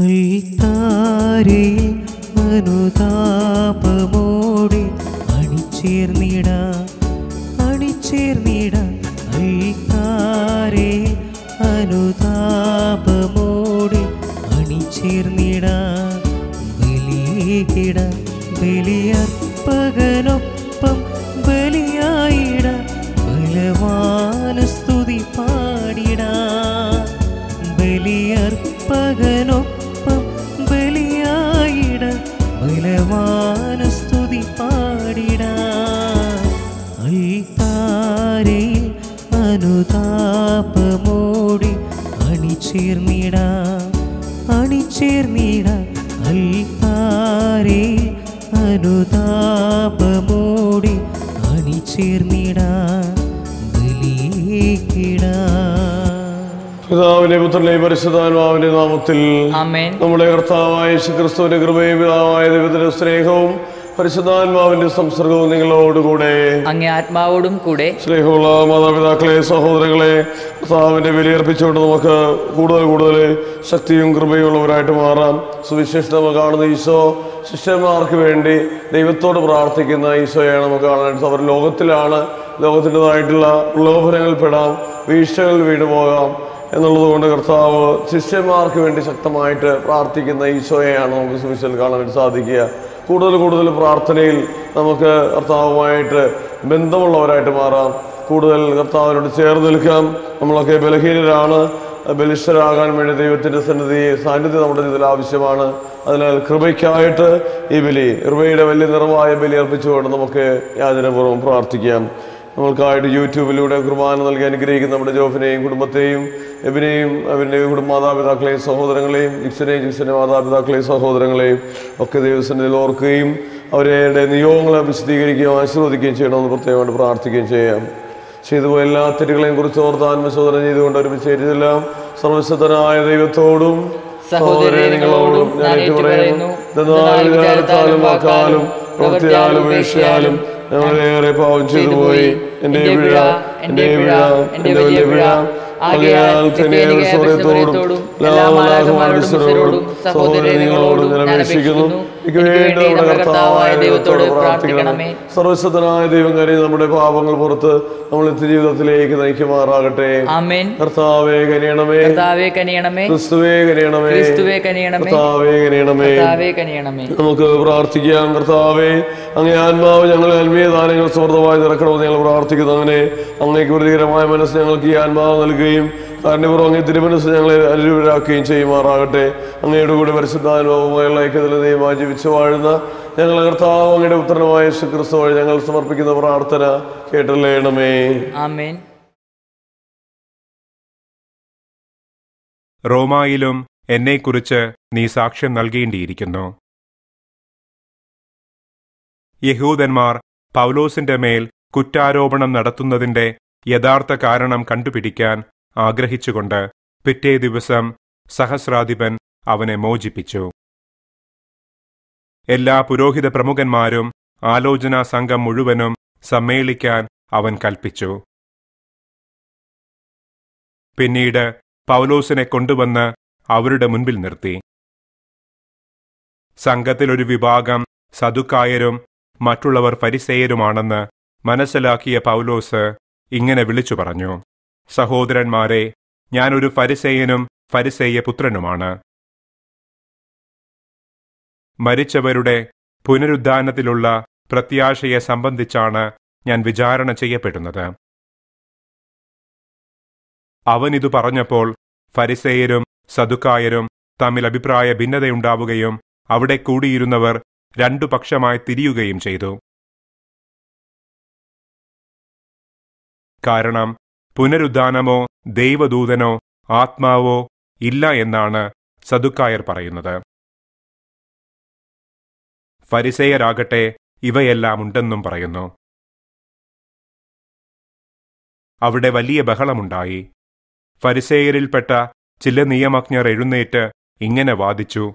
അൾത്താരേ അനുതാപമോടെ അണിചേർന്നിട അൾത്താരേ അനുതാപമോടെ ബലിയർപ്പകനൊപ്പം ബലവാന സ്തുതി അനുതാപമോടി അണിചേർന്നിട. അണിചേർന്നിട. അൾത്താരേ അനുതാപമോടി അണിചേർന്നിട. പിതാവിന്റെ പുത്രനെ പരിശുദ്ധാത്മാവിന്റെ നാമത്തിൽ നമ്മുടെ കർത്താവായ ശ്രീക്രിസ്തുവിന്റെ കൃപയും പിതാവായ ദൈവത്തിന്റെ സ്നേഹവും പരിശുദ്ധാത്മാവിന്റെ സംസർഗവും നിങ്ങളോടുകൂടെ. അങ്ങേ ആത്മാവോടും കൂടെ. സ്നേഹമുള്ള മാതാപിതാക്കളെ സഹോദരങ്ങളെ കർത്താവിന്റെ വിലയർപ്പിച്ചുകൊണ്ട് നമുക്ക് കൂടുതൽ കൂടുതൽ ശക്തിയും കൃപയും ഉള്ളവരായിട്ട് മാറാം. സുവിശേഷം നമ്മൾ കാണുന്ന ഈശോ ശിഷ്യന്മാർക്ക് വേണ്ടി ദൈവത്തോട് പ്രാർത്ഥിക്കുന്ന ഈശോയാണ് നമുക്ക് കാണാനായിട്ട് അവർ ലോകത്തിലാണ് ലോകത്തിന്റെതായിട്ടുള്ള പ്രലോഭനങ്ങളിൽ പെടാം വീഴ്ചകളിൽ വീണുപോകാം. എന്നുള്ളത് കൊണ്ട് കർത്താവ് ശിഷ്യന്മാർക്ക് വേണ്ടി ശക്തമായിട്ട് പ്രാർത്ഥിക്കുന്ന ഈശോയെയാണ് നമുക്ക് സുവിശേഷത്തിൽ കാണാനായിട്ട് സാധിക്കുക. കൂടുതൽ കൂടുതൽ പ്രാർത്ഥനയിൽ നമുക്ക് കർത്താവുമായിട്ട് ബന്ധമുള്ളവരായിട്ട് മാറാം. കൂടുതൽ കർത്താവിനോട് ചേർന്ന് നിൽക്കാം. നമ്മളൊക്കെ ബലഹീനരാണ്. ബലിഷ്ഠരാകാൻ വേണ്ടി ദൈവത്തിന്റെ സന്നിധി സാന്നിധ്യം നമ്മുടെ ഇതിൽ ആവശ്യമാണ്. അതിനാൽ കൃപയ്ക്കായിട്ട് ഈ ബലി കൃപയുടെ വലിയ നിറവായ ബലി അർപ്പിച്ചുകൊണ്ട് നമുക്ക് യാചനപൂർവം പ്രാർത്ഥിക്കാം. നമ്മൾക്കായിട്ട് യൂട്യൂബിലൂടെ കുർബാന നൽകി അനുഗ്രഹിക്കുന്ന നമ്മുടെ ജോഫിനെയും കുടുംബത്തെയും എബിനെയും അവന്റെ കുടുംബ മാതാപിതാക്കളെയും സഹോദരങ്ങളെയും ജിക്സനെയും ജിക്സിന്റെ മാതാപിതാക്കളെയും സഹോദരങ്ങളെയും ഒക്കെ ദൈവസന്നിധിയിൽ ഓർക്കുകയും അവരുടെ നിയോഗങ്ങളെ വിശദീകരിക്കുകയും ആശീർവദിക്കുകയും ചെയ്യണമെന്ന് പ്രത്യേകമായിട്ട് പ്രാർത്ഥിക്കുകയും ചെയ്യാം. ചെയ്തുപോയ എല്ലാ തെറ്റുകളെയും കുറിച്ച് ഓർത്ത് ആത്മശോധന ചെയ്തുകൊണ്ട് ഒരുമിച്ച് ചേരുതെല്ലാം സർവശക്തനായ ദൈവത്തോടും സഹോദരങ്ങളോടും ഞാൻ പറയുന്നു വാക്കാലും പ്രവൃത്തിയാലും വീഴ്ചയാലും ഞങ്ങളേറെ പാവം ചെയ്തു പോയി. എന്റെ പിഴ എന്റെ പിഴ എന്റെ വലിയ പിഴ. ആകയാൽ തന്നെ സഹോദരൻ നിങ്ങളോടും ഞാൻ അപേക്ഷിക്കുന്നു. എനിക്ക് വേണ്ടി നമ്മുടെ കർത്താവായ ദൈവത്തോട് പ്രാർത്ഥിക്കണമേ. സർവശക്തനായ ദൈവം കരുതി നമ്മുടെ പാപങ്ങൾ പുറത്ത് നമ്മൾ ജീവിതത്തിലേക്ക് നയിക്കുമാറാകട്ടെ. കർത്താവേ കനിയണമേ. കർത്താവേ കനിയണമേ. ക്രിസ്തുവേ കനിയണമേ. ക്രിസ്തുവേ കനിയണമേ. കർത്താവേ കനിയണമേ. കർത്താവേ കനിയണമേ. നമുക്ക് പ്രാർത്ഥിക്കാം. കർത്താവേ അങ്ങേ ആത്മാവ് ഞങ്ങൾ ആത്മീയ ദാനങ്ങൾ സമൃദ്ധമായി നിറക്കണമെന്ന് ഞങ്ങൾ പ്രാർത്ഥിക്കുന്നു. അങ്ങനെ അങ്ങേക്ക് പ്രതികരമായ മനസ്സ് ഞങ്ങൾക്ക് ഈ ആത്മാവ് നൽകുകയും കാരണപൂർവം അങ്ങേ തിരുമനസ് ഞങ്ങളെ അനുരൂപരാക്കുകയും ചെയ്യുമാറാകട്ടെ. അങ്ങയുടെ കൂടെ പരിശുദ്ധാനുഭവമായുള്ള ഐക്യത്തിൽ ദൈവമായി ജീവിച്ചു വാഴുന്ന ഞങ്ങളെ കർത്താവ് അങ്ങയുടെ ഉത്തരമായ ശുക്രിസ്തു വഴി ഞങ്ങൾ സമർപ്പിക്കുന്ന പ്രാർത്ഥന കേട്ടല്ലേണമേ. ആമേൻ. റോമായിലും എന്നെക്കുറിച്ച് നീ സാക്ഷ്യം നൽകേണ്ടിയിരിക്കുന്നു. യഹൂദന്മാർ പൗലോസിന്റെ മേൽ കുറ്റാരോപണം നടത്തുന്നതിന്റെ യഥാർത്ഥ കാരണം കണ്ടുപിടിക്കാൻ ആഗ്രഹിച്ചുകൊണ്ട് പിറ്റേ ദിവസം സഹസ്രാധിപൻ അവനെ മോചിപ്പിച്ചു. എല്ലാ പുരോഹിത പ്രമുഖന്മാരും ആലോചനാ സംഘം മുഴുവനും സമ്മേളിക്കാൻ അവൻ കൽപ്പിച്ചു. പിന്നീട് പൗലോസിനെ കൊണ്ടുവന്ന് അവരുടെ മുൻപിൽ നിർത്തി. സംഘത്തിലൊരു വിഭാഗം സതുക്കായരും മറ്റുള്ളവർ ഫരിസേയരുമാണെന്ന് മനസ്സിലാക്കിയ പൗലോസ് ഇങ്ങനെ വിളിച്ചു പറഞ്ഞു. സഹോദരന്മാരെ ഞാനൊരു ഫരിസേയനും ഫരിസേയ പുത്രനുമാണ്. മരിച്ചവരുടെ പുനരുദ്ധാനത്തിലുള്ള പ്രത്യാശയെ സംബന്ധിച്ചാണ് ഞാൻ വിചാരണ ചെയ്യപ്പെടുന്നത്. അവൻ ഇതു പറഞ്ഞപ്പോൾ ഫരിസേയരും സതുക്കായരും തമ്മിൽ അഭിപ്രായ ഭിന്നതയുണ്ടാവുകയും അവിടെ കൂടിയിരുന്നവർ രണ്ടു പക്ഷമായി തിരിയുകയും ചെയ്തു. കാരണം പുനരുദ്ധാനമോ ദൈവദൂതനോ ആത്മാവോ ഇല്ല എന്നാണ് സദുക്കായർ പറയുന്നത്. ഫരിസേയരാകട്ടെ ഇവയെല്ലാം ഉണ്ടെന്നും പറയുന്നു. അവിടെ വലിയ ബഹളമുണ്ടായി. ഫരിസേയരിൽപ്പെട്ട ചില നിയമജ്ഞർ എഴുന്നേറ്റ് ഇങ്ങനെ വാദിച്ചു.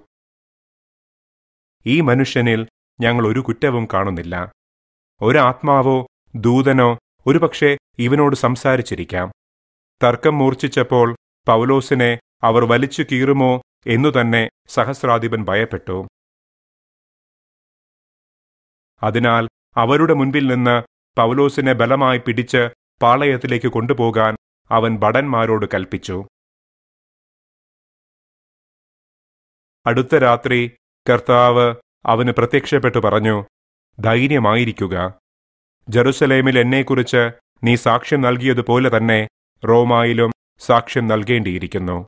ഈ മനുഷ്യനിൽ ഞങ്ങൾ ഒരു കുറ്റവും കാണുന്നില്ല. ഒരാത്മാവോ ദൂതനോ ഒരുപക്ഷെ ഇവനോട് സംസാരിച്ചിരിക്കാം. തർക്കം മൂർച്ഛിച്ചപ്പോൾ പൗലോസിനെ അവർ വലിച്ചു കീറുമോ എന്നു തന്നെ സഹസ്രാധിപൻ ഭയപ്പെട്ടു. അതിനാൽ അവരുടെ മുൻപിൽ നിന്ന് പൗലോസിനെ ബലമായി പിടിച്ച് പാളയത്തിലേക്ക് കൊണ്ടുപോകാൻ അവൻ ഭടന്മാരോട് കൽപ്പിച്ചു. അടുത്ത രാത്രി കർത്താവ് അവന് പ്രത്യക്ഷപ്പെട്ടു പറഞ്ഞു ധൈര്യമായിരിക്കുക. ജെറുസലേമിൽ എന്നെക്കുറിച്ച് നീ സാക്ഷ്യം നൽകിയതുപോലെ തന്നെ റോമായിലും സാക്ഷ്യം നൽകേണ്ടിയിരിക്കുന്നു.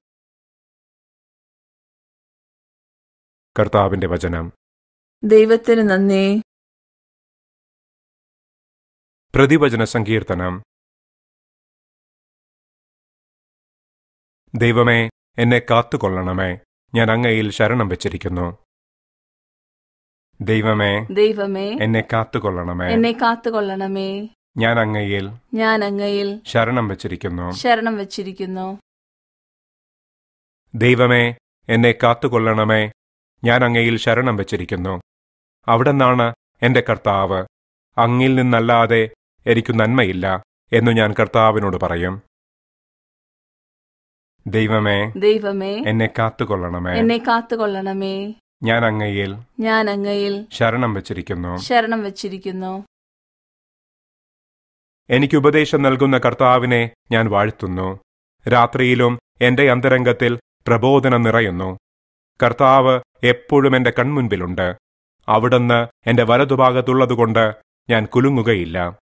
കർത്താവിന്റെ വചനം. ദൈവത്തിന് നന്ദി. പ്രതിവചന സങ്കീർത്തനം. ദൈവമേ എന്നെ കാത്തുകൊള്ളണമേ. ഞാൻ അങ്ങയിൽ ശരണം വെച്ചിരിക്കുന്നു. ദൈവമേ ദൈവമേ എന്നെ കാത്തുകൊള്ളണമേ. എന്നെ കാത്തുകൊള്ളണമേ. ഞാൻ അങ്ങയിൽ ഞാൻ അങ്ങയിൽ ശരണം വെച്ചിരിക്കുന്നു. ശരണം വെച്ചിരിക്കുന്നു. ദൈവമേ എന്നെ കാത്തുകൊള്ളണമേ. ഞാൻ അങ്ങയിൽ ശരണം വെച്ചിരിക്കുന്നു. അവിടെന്നാണ് എന്റെ കർത്താവ്. അങ്ങിൽ നിന്നല്ലാതെ എനിക്ക് നന്മയില്ല എന്നു ഞാൻ കർത്താവിനോട് പറയും. ദൈവമേ ദൈവമേ എന്നെ കാത്തുകൊള്ളണമേ. എന്നെ കാത്തുകൊള്ളണമേ. ഞാൻ അങ്ങയിൽ ഞാൻ അങ്ങയിൽ ശരണം വെച്ചിരിക്കുന്നു. ശരണം വെച്ചിരിക്കുന്നു. എനിക്ക് ഉപദേശം നൽകുന്ന കർത്താവിനെ ഞാൻ വാഴ്ത്തുന്നു. രാത്രിയിലും എന്റെ അന്തരംഗത്തിൽ പ്രബോധനം നിറയുന്നു. കർത്താവ് എപ്പോഴും എന്റെ കൺമുൻപിലുണ്ട്. അവിടുന്ന് എന്റെ വലതുഭാഗത്തുള്ളതുകൊണ്ട് ഞാൻ കുലുങ്ങുകയില്ല.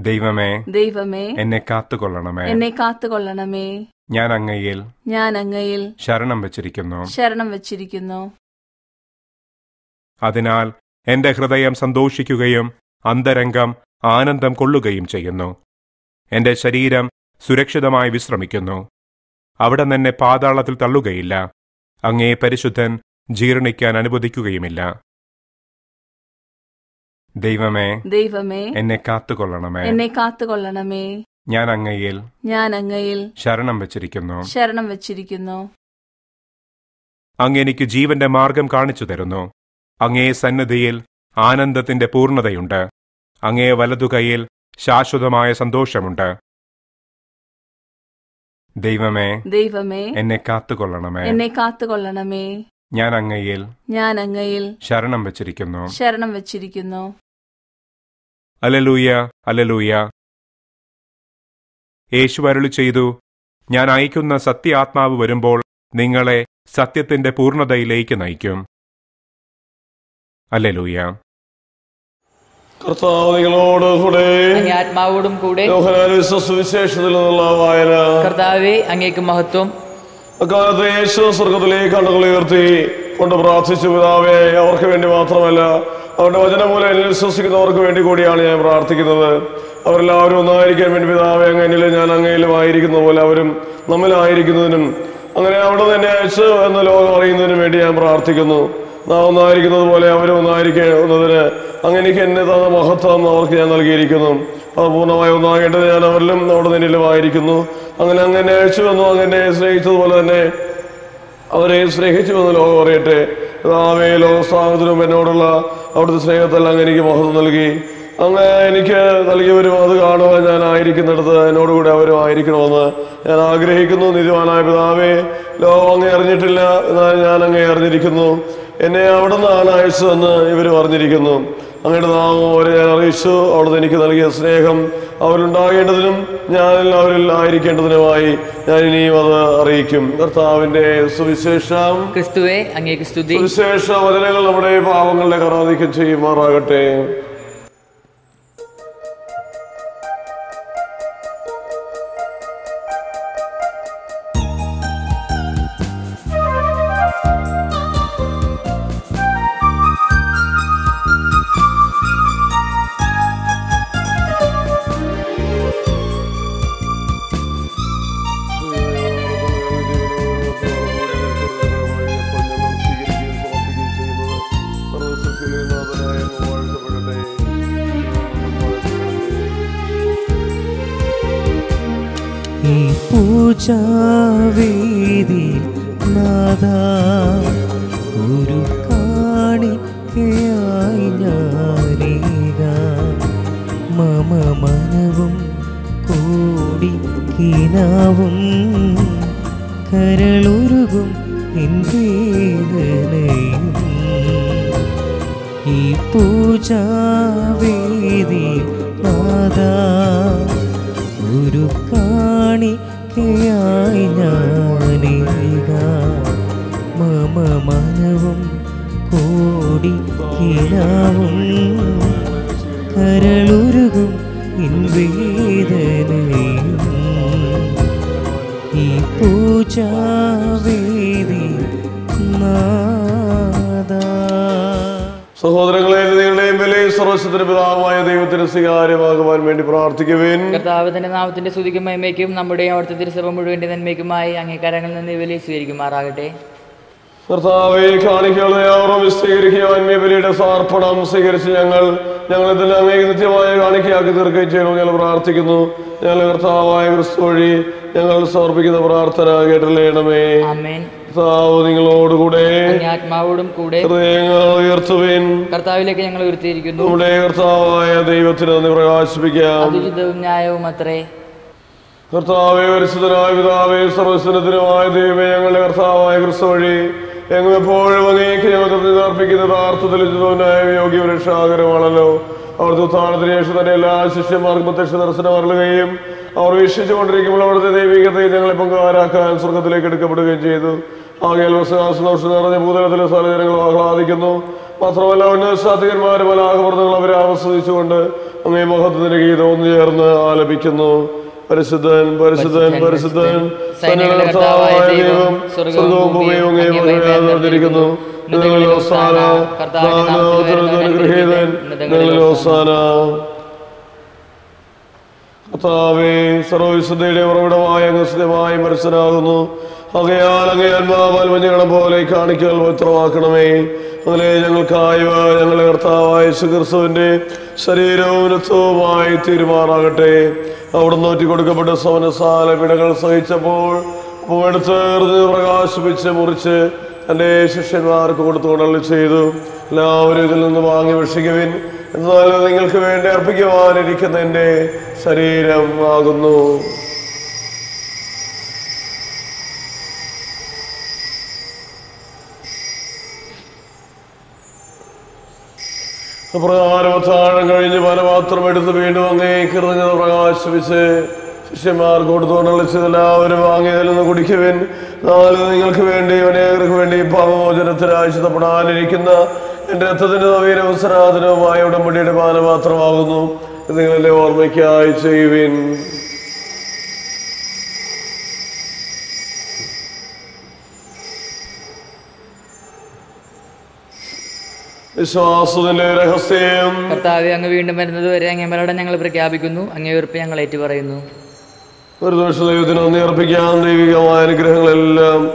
ദൈവമേ ദൈവമേ എന്നെ കാത്തുകൊള്ളണമേ. എന്നെ കാത്തുകൊള്ളണമേ. ഞാൻ അങ്ങയിൽ ഞാൻ അങ്ങയിൽ ശരണം വെച്ചിരിക്കുന്നു. ശരണം വെച്ചിരിക്കുന്നു. അതിനാൽ എന്റെ ഹൃദയം സന്തോഷിക്കുകയും അന്തരംഗം ആനന്ദം കൊള്ളുകയും ചെയ്യുന്നു. എന്റെ ശരീരം സുരക്ഷിതമായി വിശ്രമിക്കുന്നു. അവിടെ നിന്നെ പാതാളത്തിൽ തള്ളുകയില്ല. അങ്ങേ പരിശുദ്ധൻ ജീർണിക്കാൻ അനുവദിക്കുകയുമില്ല. ദൈവമേ ദൈവമേ എന്നെ കാത്തുകൊള്ളണമേ. എന്നെ കാത്തുകൊള്ളണമേ. ഞാൻ അങ്ങയിൽ ഞാൻ അങ്ങയിൽ ശരണം വെച്ചിരിക്കുന്നു. ശരണം വെച്ചിരിക്കുന്നു. അങ്ങ് എനിക്ക് ജീവന്റെ മാർഗം കാണിച്ചു തരുന്നു. അങ്ങേ സന്നദ്ധിയിൽ ആനന്ദത്തിന്റെ പൂർണതയുണ്ട്. അങ്ങേ വലതുകൈയിൽ ശാശ്വതമായ സന്തോഷമുണ്ട്. ദൈവമേ ദൈവമേ എന്നെ കാത്തുകൊള്ളണമേ. എന്നെ കാത്തുകൊള്ളണമേ. ഞാൻ അങ്ങയിൽ ഞാൻ അങ്ങയിൽ ശരണം വെച്ചിരിക്കുന്നു. ശരണം വെച്ചിരിക്കുന്നു. Hallelujah hallelujah. യേശു അരുളി ചെയ്തു ഞാൻ അയക്കുന്ന സത്യാത്മാവ് വരുമ്പോൾ നിങ്ങളെ സത്യത്തിന്റെ പൂർണതയിലേക്ക് നയിക്കും. അലലൂയ. കർത്താവ് നിങ്ങളോട് കൂടെ ആത്മാവോടും കൂടെ സുവിശേഷത്തിൽ നിന്നുള്ള വായന. കർത്താവെ അങ്ങേക്ക് മഹത്വം. അക്കാലത്ത് യേശു സ്വർഗത്തിലേക്ക് കണ്ണുകൾ ഉയർത്തി കൊണ്ട് പ്രാർത്ഥിച്ചു പിതാവേ അവർക്ക് വേണ്ടി മാത്രമല്ല അവരുടെ വചനം പോലെ എന്നിൽ വിശ്വസിക്കുന്നവർക്ക് വേണ്ടി കൂടിയാണ് ഞാൻ പ്രാർത്ഥിക്കുന്നത്. അവരെല്ലാവരും ഒന്നായിരിക്കാൻ വേണ്ടി പിതാവേ അങ്ങ് ഞാൻ അങ്ങയിലും ആയിരിക്കുന്ന പോലെ അവരും നമ്മിലായിരിക്കുന്നതിനും അങ്ങനെ അവിടെ തന്നെ അയച്ചു എന്ന ലോകം അറിയുന്നതിനും വേണ്ടി ഞാൻ പ്രാർത്ഥിക്കുന്നു. നാം ഒന്നായിരിക്കുന്നത് പോലെ അവരും ഒന്നായിരിക്കുന്നതിന് അങ്ങനെ എന്നെ തന്ന മഹത്വം അവർക്ക് ഞാൻ നൽകിയിരിക്കുന്നു. അത് പൂർണമായി ഒന്നാകേണ്ടത് ഞാൻ അവരിലും അവിടെ നിന്നിലും ആയിരിക്കുന്നു. അങ്ങനെ അങ്ങനെ അയച്ചുവെന്നു അങ്ങനെ സ്നേഹിച്ചതുപോലെ തന്നെ അവരെ സ്നേഹിച്ചു വന്ന് ലോകം അറിയട്ടെ. പിതാവേ ലോകസ്ഥാനത്തിനും എന്നോടുള്ള അവിടുത്തെ സ്നേഹത്തെല്ലാം അങ്ങനെ എനിക്ക് മഹത്വം നൽകി. അങ്ങ് എനിക്ക് നൽകിയവരും അത് കാണുവാൻ ഞാൻ ആയിരിക്കുന്നിടത്ത് എന്നോടുകൂടെ അവരും ആയിരിക്കണമെന്ന് ഞാൻ ആഗ്രഹിക്കുന്നു. നിജമാനായ പിതാവേ ലോകം അങ്ങേ അറിഞ്ഞിട്ടില്ല എന്നാൽ ഞാൻ അങ്ങേ അറിഞ്ഞിരിക്കുന്നു. എന്നെ അവിടെ നിന്നാണ് അയച്ചതെന്ന് ഇവർ പറഞ്ഞിരിക്കുന്നു അങ്ങയുടെ അവരെ ഞാൻ അറിയിച്ചു. അവിടുന്ന് എനിക്ക് നൽകിയ സ്നേഹം അവരുണ്ടാകേണ്ടതിനും ഞാൻ അവരിൽ ആയിരിക്കേണ്ടതിനുമായി ഞാൻ ഇനിയും അത് അറിയിക്കും. കർത്താവിന്റെ സുവിശേഷം. ക്രിസ്തുവേ അങ്ങേക്ക് സ്തുതി. സുവിശേഷ വചനങ്ങൾ നമ്മുടെ പാവങ്ങളുടെ കറാധിക്കം ചെയ്യുമാറാകട്ടെ. പൂജാവേദി നാഥ ഒരു കാണിക്കയായി ഞാനീക മമ മനവും കൂടി കിനാവും. കരളുരുകും ഈ പൂജാവേദി മാതാ കാണിക്കയായി ഞാനീക മമ മനവും കോടി കിനാവും. കരളുരുകും ഇൻവേദനയും. ഈ പൂജാവേദി സഹോദരങ്ങളെ നിങ്ങളുടെയും വിലയും സർവസ്വത്തിന് പിതാവായ ദൈവത്തിന് സ്വീകാര്യമാകുവാൻ വേണ്ടി പ്രാർത്ഥിക്കുവേൻ. കർത്താവിന്റെ നാമത്തിന്റെ സ്തുതിക്കും മഹിമയ്ക്കും നമ്മുടെ അവിടുത്തെ തിരുസഭ മുഴുവന്റെ നന്മയ്ക്കുമായി അംഗീകാരങ്ങളിൽ നിന്ന് വില സ്വീകരിക്കുമാറാകട്ടെ. കർത്താവെ കാണികളുടെ ആവറം സ്വീകരിക്കുക അന്യബലിയുടെ സാർപ്പണം സ്വീകരിച്ച് ഞങ്ങൾ ഞങ്ങൾ ഇതെല്ലാം അങ്ങേ നിത്യമായ കാണിക്കയാക്കി തീർക്കുകയും ചെയ്യണമെന്ന് ഞങ്ങൾ പ്രാർത്ഥിക്കുന്നു. ഞങ്ങൾ കർത്താവായ ക്രിസ്തു വഴി ഞങ്ങൾ സമർപ്പിക്കുന്ന പ്രാർത്ഥന കേട്ടല്ലേണമേ. കർത്താവ് നിങ്ങളോടുകൂടെ ആത്മാവോടും കൂടെ ഹൃദയങ്ങൾ ഉയർത്തുവിൻ. കർത്താവിലേക്ക് ഞങ്ങൾ ഉയർത്തിയിരിക്കുന്നു. നമ്മുടെ കർത്താവായ ദൈവത്തിന് നന്ദി പ്രകാശിപ്പിക്കാം. അതിജിതവും ന്യായവും അത്രേ. കർത്താവെ പരിശുദ്ധനായ പിതാവേ സർവസ്വനത്തിനുമായ ദൈവമേ ഞങ്ങളുടെ കർത്താവായ ക്രിസ്തു വഴി ഞങ്ങൾ എപ്പോഴും അങ്ങേക്ക് ഞങ്ങൾ അർപ്പിക്കുന്ന യഥാർത്ഥത്തിൽ ഉചിതവുമായ യോഗ്യ രക്ഷാകരമാണല്ലോ ശേഷം തന്നെ എല്ലാ ശിഷ്യന്മാർക്കും പ്രത്യക്ഷ ദർശനം അറിയുകയും അവർ വീക്ഷിച്ചുകൊണ്ടിരിക്കുമ്പോൾ അവിടുത്തെ ദൈവികതയെ ഞങ്ങളെ പങ്കുകാരാക്കാൻ സ്വർഗത്തിലേക്ക് എടുക്കപ്പെടുകയും ചെയ്തു. ആകെ സന്തോഷം നിറഞ്ഞ ഭൂതലത്തിലെ സ്ഥലജനങ്ങൾ ആഹ്ലാദിക്കുന്നു. മാത്രമല്ല ഉന്നത സാധികന്മാരും ആഹ്വർദ്ദങ്ങൾ അവരെ ആസ്വദിച്ചുകൊണ്ട് അങ്ങേ മഹത്വത്തിന്റെ ഗീതം ഒന്ന് ചേർന്ന് ആലപിക്കുന്നു. പരിശുദ്ധൻ പരിശുദ്ധൻ പരിശുദ്ധൻ ദൈവം ഭൂമിയും കർത്താവേ സർവവിശുദ്ധയുടെ ഉറവിടമായ അങ്ങ് സ്ഥിരമായി മനസ്സിലാകുന്നു അങ്ങയാൽ അങ്ങയാൽ ആത്മാവാൽ മഞ്ഞകണം പോലെ കാണിക്കൽ പവിത്രമാക്കണമേ അങ്ങനെ ഞങ്ങൾക്കായ ഞങ്ങളെ കർത്താവായ ശുക്രിസ്തുവിന്റെ ശരീരവും രക്തവുമായി തീരുമാറാകട്ടെ. അവിടെ നോറ്റി കൊടുക്കപ്പെട്ട സവനസാല പിടകൾ സഹിച്ചപ്പോൾ എറിഞ്ഞ് പ്രകാശിപ്പിച്ച് മുറിച്ച് തന്റെ ശിഷ്യന്മാർക്ക് കൊടുത്തുകൊണ്ടല്ല ചെയ്തു. എല്ലാവരും ഇതിൽ നിന്ന് വാങ്ങി ഭക്ഷിക്കുവിൻ. എന്നാൽ നിങ്ങൾക്ക് വേണ്ടി അർപ്പിക്കുവാനിരിക്കുന്ന എന്റെ ശരീരം ആകുന്നു. പ്രകാരമത്താഴം കഴിഞ്ഞ് പലപാത്രം എടുത്ത് വീണ്ടും അങ്ങേ കൃതജ്ഞത പ്രകാശിപ്പിച്ച് ശിഷ്യന്മാർ കൊടുത്തുകൊണ്ടുള്ളിച്ചത് എല്ലാവരും വാങ്ങിയതിൽ നിന്ന് കുടിക്കുവിൻ. നാല് നിങ്ങൾക്ക് വേണ്ടി അനേകർക്ക് വേണ്ടി പാപമോചനത്തിനായി ചിതപ്പെടാനിരിക്കുന്ന എന്റെ രക്തത്തിന്റെ നവീന അവസരാധനവുമായ ഉടമ്പടിയുടെ പാനപാത്രമാകുന്നു നിങ്ങളെ ഓർമ്മയ്ക്കായി ചെയ്യുവിൻ. വിശ്വാസത്തിന്റെ രഹസ്യം. കർത്താവ് അങ്ങ് വീണ്ടും വരുന്നത് വരെ അങ്ങേ മരണം ഞങ്ങൾ പ്രഖ്യാപിക്കുന്നു. അങ്ങേ ഉറപ്പ് ഞങ്ങൾ ഏറ്റുപറയുന്നു. ഒരു ദോഷ ദൈവത്തിന് നന്ദി അർപ്പിക്കാം. ദൈവികമായ അനുഗ്രഹങ്ങളെല്ലാം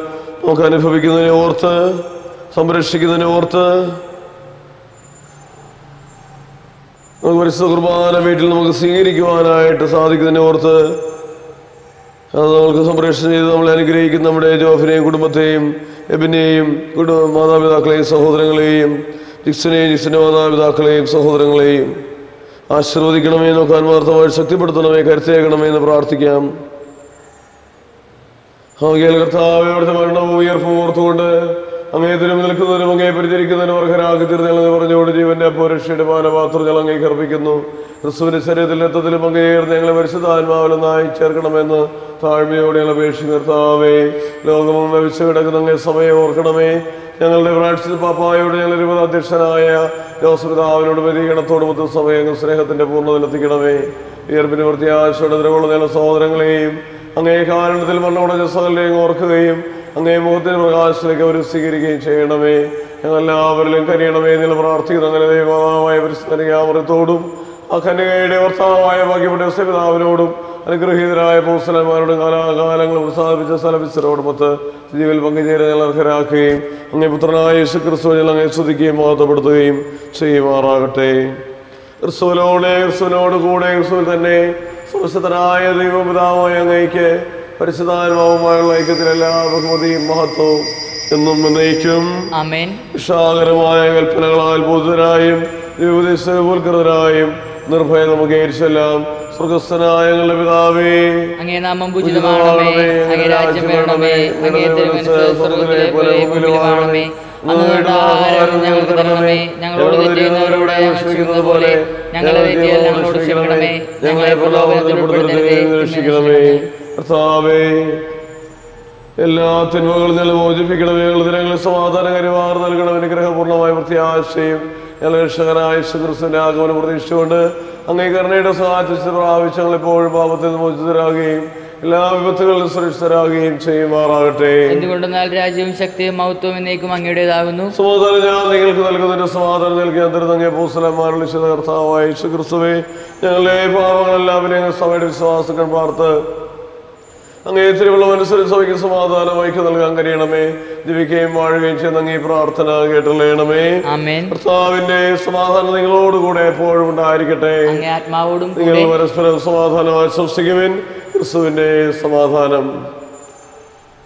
നമുക്ക് അനുഭവിക്കുന്നതിനെ ഓർത്ത് സംരക്ഷിക്കുന്നതിനെ ഓർത്ത്. നമുക്ക് പരിശുദ്ധ കുർബാന വീട്ടിൽ നമുക്ക് സ്വീകരിക്കുവാനായിട്ട് സാധിക്കുന്നതിനെ ഓർത്ത്. അത് നമ്മൾക്ക് സംപ്രേഷണം ചെയ്ത് നമ്മളെ അനുഗ്രഹിക്കുന്ന നമ്മുടെ ജോഫിനെയും കുടുംബത്തെയും എബിനെയും കുടുംബ മാതാപിതാക്കളെയും സഹോദരങ്ങളെയും ജിക്സിനെയും ജിക്സിന്റെ മാതാപിതാക്കളെയും സഹോദരങ്ങളെയും ആശീർവദിക്കണമേ നോക്കാൻ വാർത്തമായി ശക്തിപ്പെടുത്തണമേ കരുത്തേക്കണമേ എന്ന് പ്രാർത്ഥിക്കാം. ആകയാൽ കർത്താവ് മരണവും ഉയർപ്പും ഓർത്തുകൊണ്ട് അങ്ങേ നിൽക്കുന്നതിനും അങ്ങേ പരിചരിക്കുന്നതിനും അർഹരാക്കി തീർന്നു പറഞ്ഞുകൊണ്ട് ജീവന്റെ അപ്പോരക്ഷയുടെ പാനപാത്രം ഞങ്ങൾ അങ്ങേക്ക് അർപ്പിക്കുന്നു. ക്രിസ്തുവിന്റെ ശരീരത്തിൽ എത്തത്തിലും അങ്ങേയർ ഞങ്ങളെ പരിശുദ്ധാത്മാവിലൊന്നായി ചേർക്കണമെന്ന് താഴ്മയോടെ അപേക്ഷി നിർത്താവേ ലോകവും ലഭിച്ചു കിടക്കുന്ന അങ്ങേ സമയം ഓർക്കണമേ. ഞങ്ങളുടെ പ്രാർത്ഥിച്ച പാപ്പായോട് ഞങ്ങൾ ഇരുപത് അധ്യക്ഷനായ ജോസഫിതാവിനോട് പരിഗണത്തോട് മുതൽ സമയങ്ങൾ സ്നേഹത്തിന്റെ പൂർണതയിലെത്തിക്കണമേ. ഉയർപ്പിന് വൃത്തിയാശയുടെ നില സഹോദരങ്ങളെയും അങ്ങേ കാരണത്തിൽ മണ്ണുടഞ്ഞ സകലിനെയും ഓർക്കുകയും അങ്ങേ മുഖത്തിന് പ്രകാശത്തിലേക്ക് അവർ സ്വീകരിക്കുകയും ചെയ്യണമേ. ഞങ്ങൾ എല്ലാവരിലും കനിയണമേ എന്ന് പ്രാർത്ഥിക്കുന്നു. അങ്ങനെ ദൈവമായ പരിസ്ഥിതിയാമൃത്തോടും ആ കന്യകയുടെ ഭർത്താവായ ഭാഗ്യപ്പെട്ട പിതാവിനോടും അനുഗ്രഹീതരായ പൗസലന്മാരോടും കാലാകാലങ്ങൾ പ്രസാദിപ്പിച്ച സ്ഥലവിച്ചരോടുമൊത്ത് ജീവിൽ പങ്കുചേരാൻ ഞങ്ങൾ അർഹരാക്കുകയും അങ്ങേ പുത്രനായ യേശു ക്രിസ്തു ഞങ്ങൾ അങ്ങേ സ്തുതിക്കുകയും മഹത്വപ്പെടുത്തുകയും ചെയ്യുമാറാകട്ടെ. ക്രിസ്തുവിനോടെ ക്രിസ്തുവിനോട് കൂടെ ക്രിസ്തുവിൽ തന്നെ സുരക്ഷിതനായ ദൈവപിതാവായ അങ്ങയ്ക്ക് പരിശുദ്ധാത്മാവുമായുള്ള ഐക്യത്തിൽ എല്ലാ ബഹുമതിയും മഹത്വവും എന്നും എന്നയിക്കും വിഷാകരമായ കൽപ്പനകളാൽ ബോധിതരായും ദൈവദേശ നിർഭയം നമുക്ക് ഏരിച്ചെല്ലാം സ്വർഗസ്ഥനായ ഞങ്ങളുടെ പിതാവേ അങ്ങേ നാമം പൂജിതമാണമേ അങ്ങേ രാജ്യം അങ്ങേ തിരുമനസ് സ്വർഗത്തിലെ പോലെ ഭൂമിയിലുമാണമേ അന്നുകൊണ്ട് ആഹാരം ഞങ്ങൾക്ക് തരണമേ ഞങ്ങളോട് ക്ഷമിക്കുന്നത് പോലെ ഞങ്ങളെ തെറ്റിയാൽ ഞങ്ങളോട് ക്ഷമിക്കണമേ ഞങ്ങളെ രക്ഷിക്കണമേ. കർത്താവേ എല്ലാ തിന്മകളിൽ നിന്ന് മോചിപ്പിക്കണമേ ഞങ്ങളുടെ ദിനങ്ങളിൽ നൽകണം അനുഗ്രഹപൂർണമായ പ്രത്യാശയും ഞങ്ങളുടെ രക്ഷകനായ ക്രിസ്തുവിന്റെ ആഗമനം പ്രതീക്ഷിച്ചുകൊണ്ട് അങ്ങേ കരുണയുടെ പ്രാവശ്യങ്ങൾ എപ്പോഴും പാപത്തിൽ മോചിതരാകുകയും എല്ലാ വിപത്തുകളിലും സുരക്ഷിതരാകുകയും ചെയ്യുമാറാകട്ടെ. എന്തുകൊണ്ടെന്നാൽ രാജ്യവും ശക്തിയും മഹത്വവും എന്നേക്കും അങ്ങയുടേതാകുന്നു. സമാധാനം ഞാൻ നിങ്ങൾക്ക് നൽകുന്നതിന്റെ സമാധാനം നൽകി അന്തരതങ്ങെ പൂസലന്മാരുടെ കർത്താവായ യേശു ക്രിസ്തുവേ ഞങ്ങളുടെ പാപങ്ങളെല്ലാവരെയും സഭയുടെ വിശ്വാസങ്ങൾ പാർത്ത് അങ്ങേ തിരുവള്ളം മനസ്സിൽ സഭയ്ക്ക് സമാധാനം വൈക്ക് നൽകാൻ കഴിയണമേ. ജീവിക്കുകയും വാഴുകയും ചെയ്യുന്ന അങ്ങേ പ്രാർത്ഥന കേട്ടല്ലേണമേ കർത്താവിന്റെ സമാധാനം നിങ്ങളോടുകൂടെ എപ്പോഴും ഉണ്ടായിരിക്കട്ടെ. നിങ്ങൾ പരസ്പരം സമാധാനം ആശംസിക്കുവിൻ. ക്രിസ്തുവിന്റെ സമാധാനം.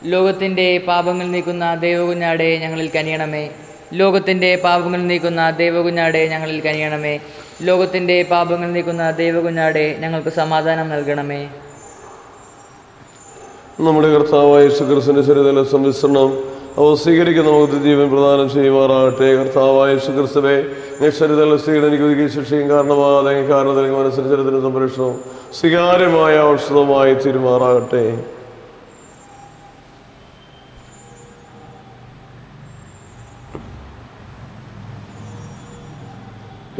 ലോകത്തിന്റെ പാപങ്ങൾ നീക്കുന്ന ദൈവകുഞ്ഞാടെ ഞങ്ങളിൽ കനിയണമേ. ലോകത്തിന്റെ പാപങ്ങൾ നീക്കുന്ന ദൈവകുഞ്ഞാടെ ഞങ്ങളിൽ കനിയണമേ. ലോകത്തിന്റെ പാപങ്ങൾ നീക്കുന്ന ദൈവകുഞ്ഞാടെ ഞങ്ങൾക്ക് സമാധാനം നൽകണമേ. നമ്മുടെ കർത്താവായ യേശുക്രിസ്തുവിന്റെ ശരീരത്തിലെ സംവിശ്രണം അവ സ്വീകരിക്കുന്ന നമുക്ക് ജീവൻ പ്രദാനം ചെയ്യുമാറാകട്ടെ. കർത്താവായ യേശുക്രിസ്തുവെ ശരീരത്തിലെ സ്ത്രീകൾ എനിക്ക് ഒതുക്കി ശിക്ഷയും കാരണമാകാതെ മനസ്സിന് മനസ്സരിച്ചതിന് സംരക്ഷണവും സ്വീകാര്യമായ ഔഷധമായി തീരുമാറാകട്ടെ.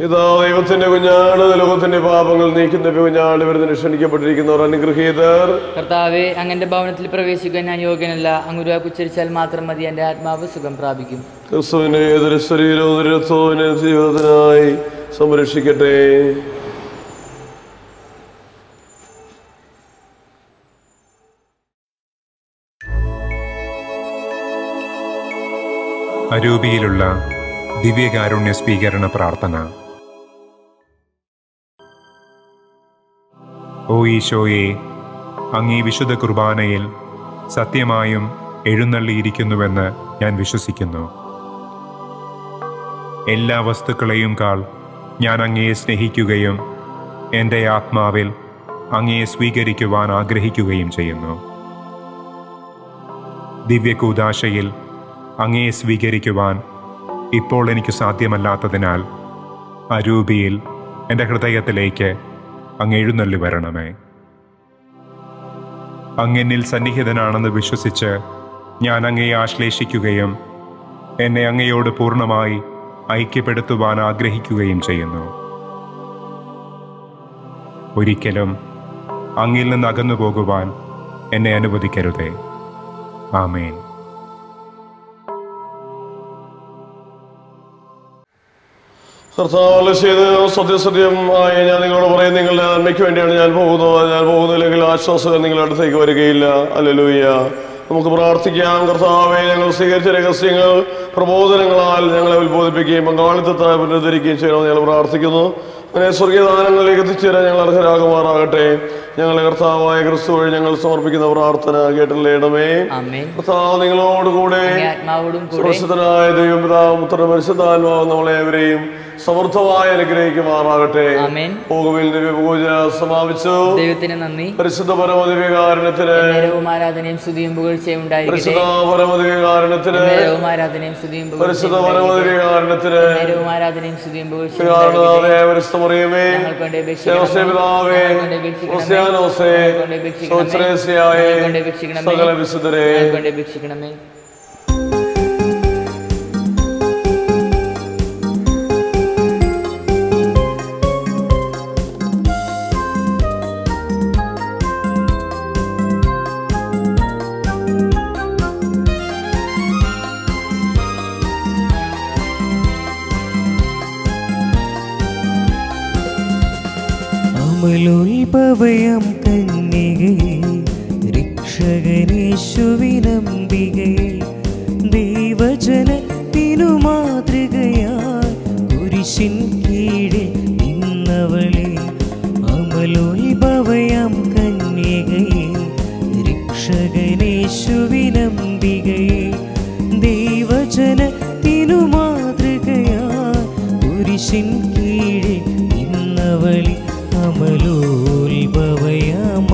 ഇതാ ദൈവത്തിന്റെ കുഞ്ഞാട് ലോകത്തിന്റെ പാപങ്ങൾ നീക്കുന്ന കുഞ്ഞാട് വരുന്നതിന് ക്ഷണിക്കപ്പെട്ടിരിക്കുന്നവർ അനുഗ്രഹീതർ. കർത്താവെ അങ്ങന്റെ ഭവനത്തിൽ പ്രവേശിക്കാൻ ഞാൻ യോഗ്യനല്ല. അങ്ങുരുവാ ഉച്ചരിച്ചാൽ മാത്രം മതി എന്റെ ആത്മാവ് സുഖം പ്രാപിക്കും. ക്രിസ്തുവിനെ ഏതൊരു ശരീരവും ജീവിതത്തിനായി സംരക്ഷിക്കട്ടെ. അരൂപിയിലുള്ള ദിവ്യകാരുണ്യ സ്വീകരണ പ്രാർത്ഥന. ഓ ഈശോയെ അങ്ങീ വിശുദ്ധ കുർബാനയിൽ സത്യമായും എഴുന്നള്ളിയിരിക്കുന്നുവെന്ന് ഞാൻ വിശ്വസിക്കുന്നു. എല്ലാ വസ്തുക്കളെയും കാൾ ഞാൻ അങ്ങയെ സ്നേഹിക്കുകയും എന്റെ ആത്മാവിൽ അങ്ങയെ സ്വീകരിക്കുവാൻ ആഗ്രഹിക്കുകയും ചെയ്യുന്നു. ദിവ്യകൂദാശയിൽ അങ്ങയെ സ്വീകരിക്കുവാൻ ഇപ്പോൾ എനിക്ക് സാധ്യമല്ലാത്തതിനാൽ അരൂപിയിൽ എന്റെ ഹൃദയത്തിലേക്ക് അങ്ങ് എഴുന്നള്ളി വരണമേ. അങ്ങെന്നിൽ സന്നിഹിതനാണെന്ന് വിശ്വസിച്ച് ഞാൻ അങ്ങയെ ആശ്ലേഷിക്കുകയും എന്നെ അങ്ങയോട് പൂർണമായി ഐക്യപ്പെടുത്തുവാൻ ആഗ്രഹിക്കുകയും ചെയ്യുന്നു. ഒരിക്കലും അങ്ങിൽ നിന്ന് അകന്നു പോകുവാൻ എന്നെ അനുവദിക്കരുതേ. ആമേൻ. കർത്താവ് ചെയ്ത് സത്യസത്യമായ ഞാൻ നിങ്ങളോട് പറയും നിങ്ങളുടെ നന്മയ്ക്ക് വേണ്ടിയാണ് ഞാൻ പോകുന്നത്. ഞാൻ പോകുന്നില്ലെങ്കിൽ ആശ്വാസകൻ നിങ്ങളുടെ അടുത്തേക്ക് വരികയില്ല. അല്ലലൂയ്യ നമുക്ക് പ്രാർത്ഥിക്കാം. കർത്താവെ ഞങ്ങൾ സ്വീകരിച്ച രഹസ്യങ്ങൾ പ്രബോധനങ്ങളാൽ ഞങ്ങളെ ഉത്ബോധിപ്പിക്കുകയും പങ്കാളിത്തത്തായി പുനരുദ്ധരിക്കുകയും ചെയ്യണമെന്ന് ഞങ്ങൾ പ്രാർത്ഥിക്കുന്നു. അങ്ങനെ സ്വർഗീയ ദാനങ്ങളിലേക്ക് എത്തിച്ചേരാൻ ഞങ്ങൾ അർഹരാകുമാറാകട്ടെ. ഞങ്ങളെ കർത്താവായ ക്രിസ്തു വഴി ഞങ്ങൾ സമർപ്പിക്കുന്ന പ്രാർത്ഥന കേട്ടില്ലേണമേ. കർത്താവ് നിങ്ങളോടുകൂടെ സുരക്ഷിതനായ ദൈവപിതാവും പുത്ര പരിശുദ്ധാത്മാവും നമ്മളെ ഏവരെയും സമൃദ്ധമായി അനുഗ്രഹിക്കുമാറാകട്ടെ. പോകുവിൽ ദിവ്യപൂജ സമാപിച്ചു. ദൈവത്തിന് നന്ദി. പരിശുദ്ധ പരമദിവ്യകാരണത്തിന് കാരണത്തിന് ആരാധനയും സ്തുതിയും പുകഴ്ചയും പരിശുദ്ധ പരമദിവ്യകാരണത്തിന് ആരാധനയും സ്തുതിയും പരിശുദ്ധ പരമദിവ്യകാരണത്തിന് ആരാധനയും സ്തുതിയും പുകഴ്ചയും കാരണനാഥേ പരിശുദ്ധമറിയമേ അപേക്ഷിക്കണമേ. സോത്രേസ്യായേ. സകല വിശുദ്ധരെ ദേവജന കന്യകയെ രക്ഷകനേശുവിനംബികയെ ദൈവജനത്തിനു മാതൃകയായി കുരിശിൻ കീഴിൽ നിന്നവളെ അമലോത്ഭവയം കന്യകയെ രക്ഷകനേശുവിനംബികയെ ദൈവജനത്തിനു മാതൃകയായി കുരിശിൻ കീഴിൽ നിന്നവളി അമലോത്ഭവമേ വിഭവയാം